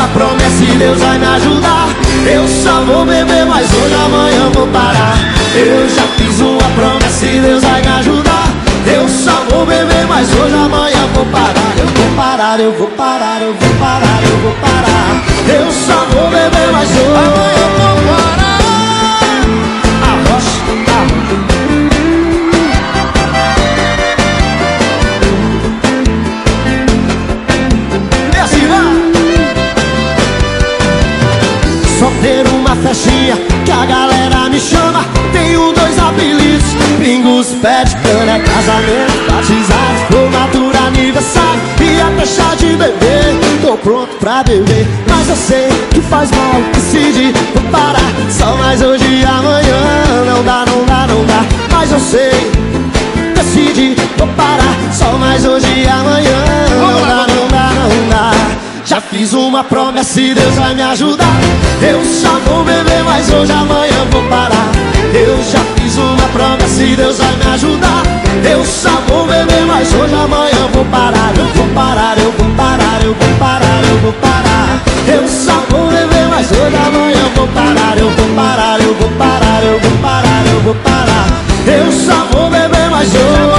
uma promessa e Deus vai me ajudar. Eu só vou beber, mas hoje amanhã vou parar. Eu já fiz uma promessa e Deus vai me ajudar. Eu só vou beber, mas hoje amanhã vou parar. Eu vou parar, eu vou parar, eu vou parar, eu vou parar. Eu só vou beber, mas hoje amanhã vou parar Só ter uma festinha que a galera me chama. Tenho dois apelidos, pingos, de cana casamento, batizado, formatura, aniversário E até chá de bebê, tô pronto pra beber Mas eu sei que faz mal, decidi, vou parar Só mais hoje e amanhã, não dá, não dá, não dá Mas eu sei, decidi, vou parar Só mais hoje e amanhã, Fiz uma promessa e Deus vai me ajudar. Eu só vou beber, mas hoje amanhã vou parar. Eu já fiz uma promessa e Deus vai me ajudar. Eu só vou beber, mas hoje amanhã vou parar. Eu vou parar, eu vou parar, eu vou parar, eu vou parar. Eu só vou beber, mas hoje amanhã vou parar. Eu vou parar, eu vou parar, eu vou parar, eu vou parar. Eu só vou beber, mas hoje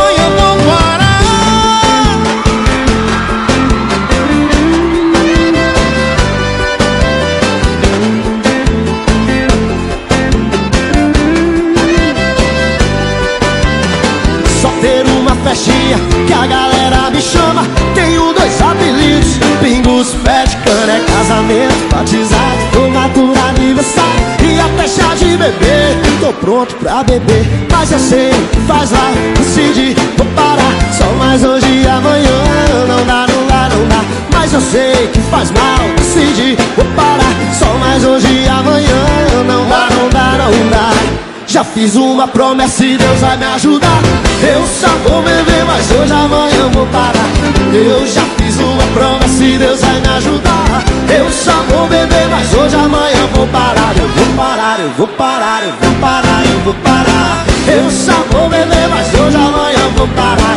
festinha que a galera me chama. Tenho dois apelidos, pingos, pé de cana É casamento, batizado, formatura, aniversário. E até chá de bebê, tô pronto pra beber. Mas eu sei faz lá, decidi, vou já fiz uma promessa e Deus vai me ajudar. Eu só vou beber, mas hoje amanhã vou parar. Eu já fiz uma promessa e Deus vai me ajudar. Eu só vou beber, mas hoje amanhã vou parar. Eu vou parar, eu vou parar, eu vou parar, eu vou parar. Eu só vou beber, mas hoje amanhã vou parar